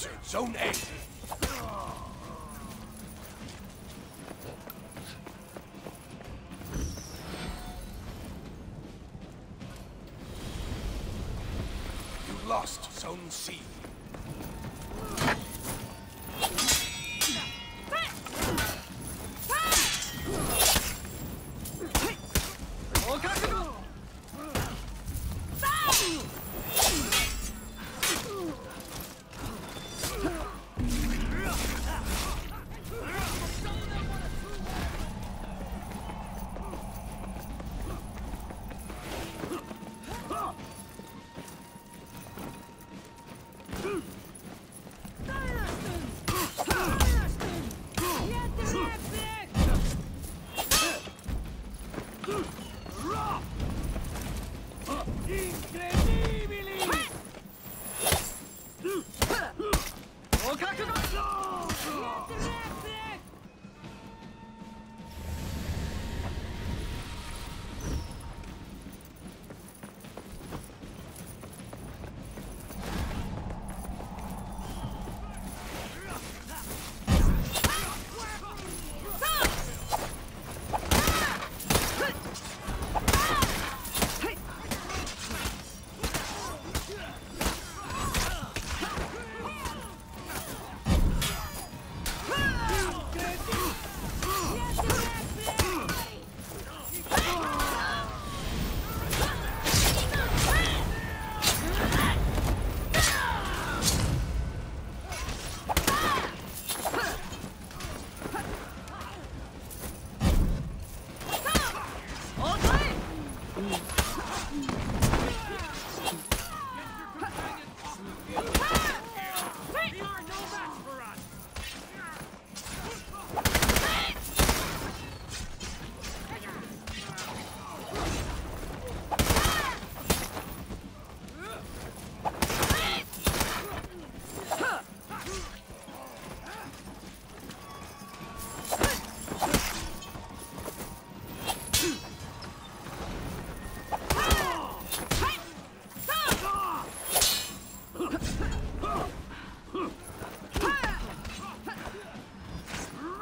captured Zone A. You lost Zone C.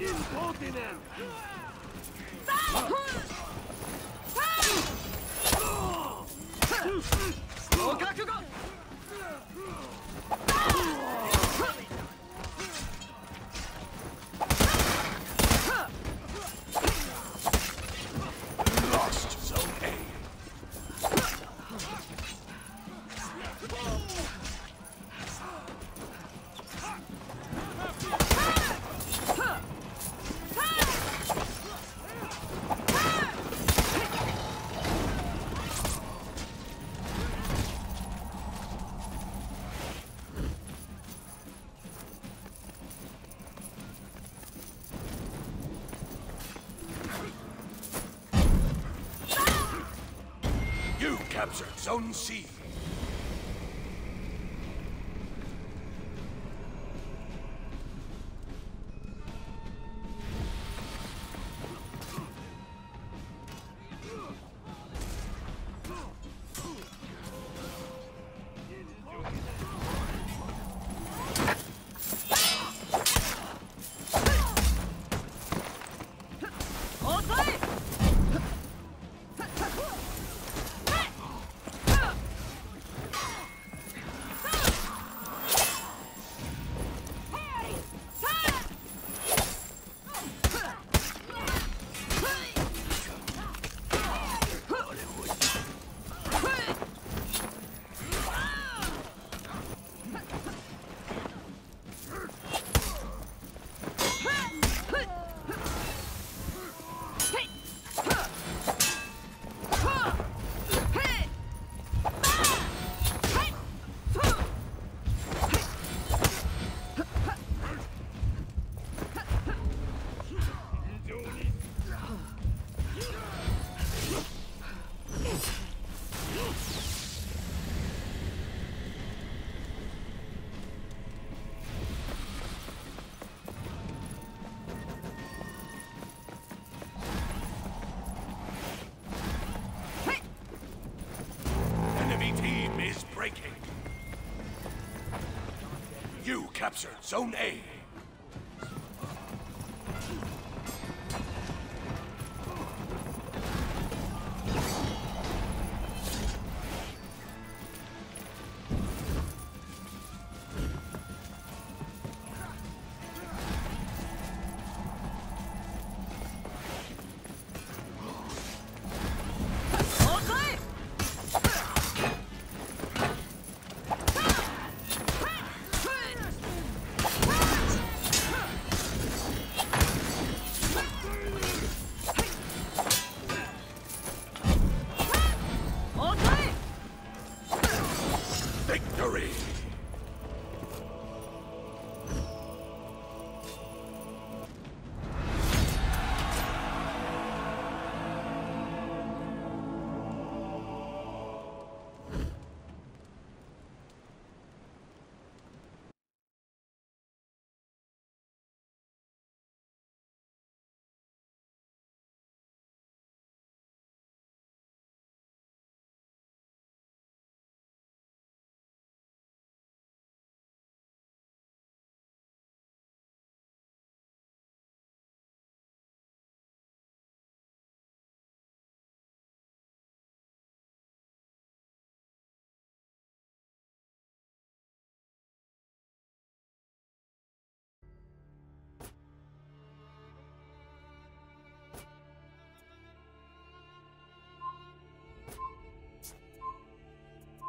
You captured Zone C. captured Zone A.